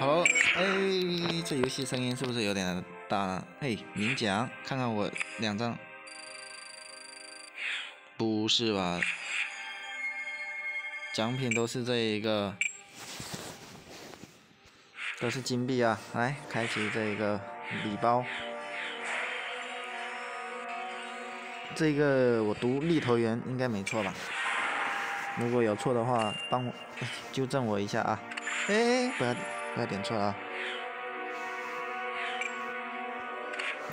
好，哎，这游戏声音是不是有点大？嘿，领奖，看看我两张，不是吧？奖品都是这一个，都是金币啊！来，开启这个礼包。这个我读立头猿应该没错吧？如果有错的话，帮我纠正我一下啊！哎，不要不要点错了啊！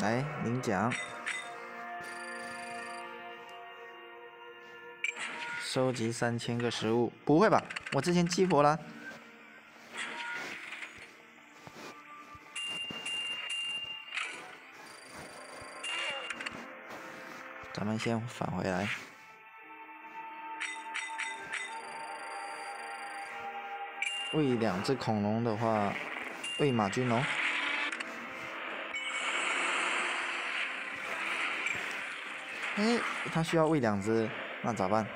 来领奖，收集三千个食物，不会吧？我之前激活了。咱们先返回来。喂两只恐龙的话，喂马君龙。哎，他需要喂两只，那咋办？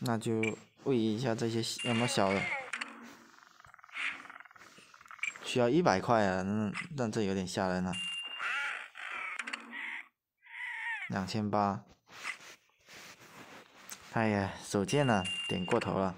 那就喂一下这些那么小的？需要一百块啊，那那这有点吓人了。两千八，哎呀，手贱了，点过头了。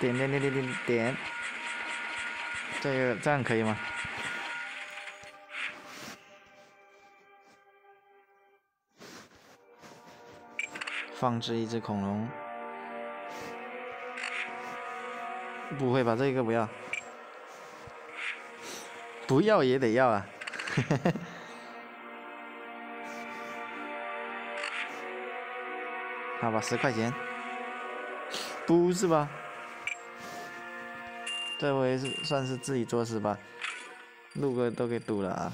点点点点点点，这个这样可以吗？放置一只恐龙，不会吧？这个不要，不要也得要啊！好吧，十块钱，不是吧？这回是算是自己作死吧，路哥都给堵了啊！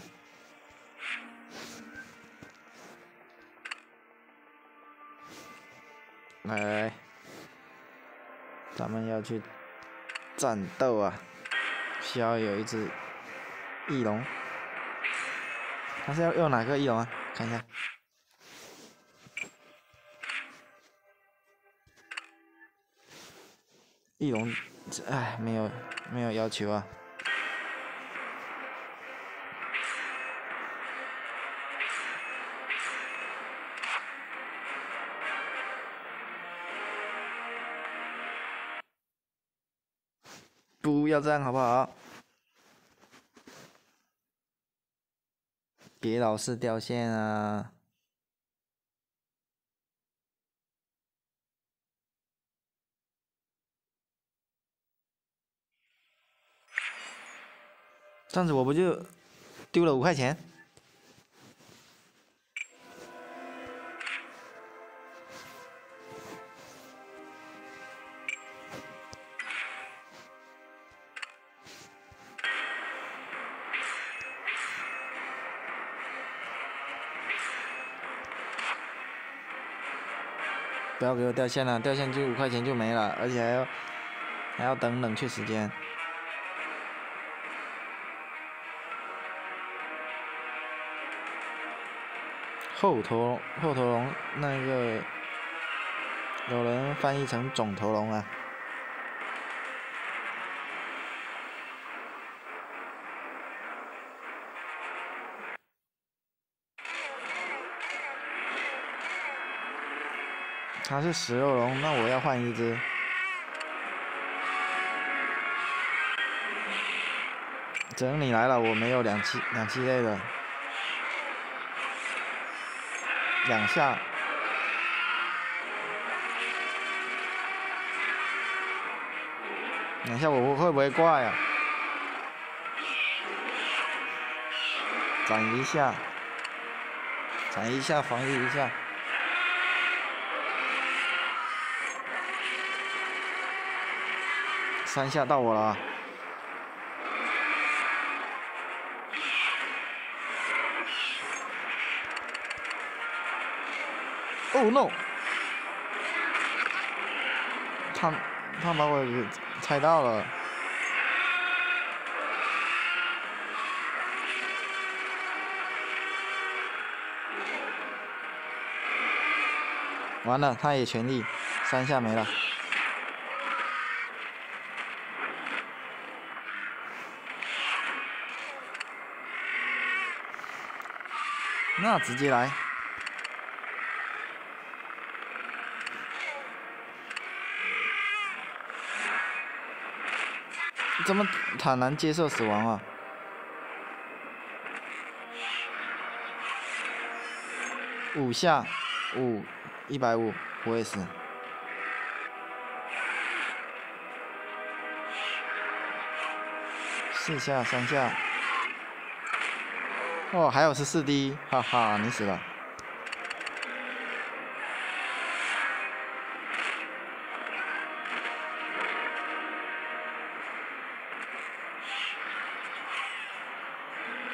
来，咱们要去战斗啊！需要有一只翼龙，他是要用哪个翼龙啊？看一下，翼龙，哎，没有。没有要求啊！不要这样好不好？别老是掉线啊！这样子我不就丢了五块钱？不要给我掉线了，掉线就五块钱就没了，而且还要还要等冷却时间。后头后头龙那个有人翻译成肿头龙啊，他是食肉龙，那我要换一只。整理来了，我没有两栖两栖类的。两下，两下我会不会挂呀？斩一下，斩一下，防御一下，三下到我了。哦 no！他他把我给猜到了。完了，他也全力，三下没了。那直接来。怎么坦然接受死亡啊？五下，五，一百五，我也是。四下，三下。哦，还有十四滴哈哈，你死了。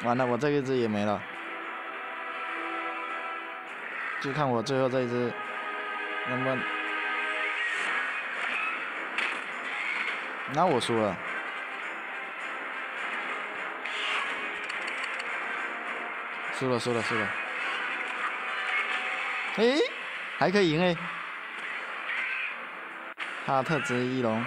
完了，我这一只也没了，就看我最后这一只能不能。那我输了。输了，输了，输了。诶，还可以赢诶。哈特值一龙。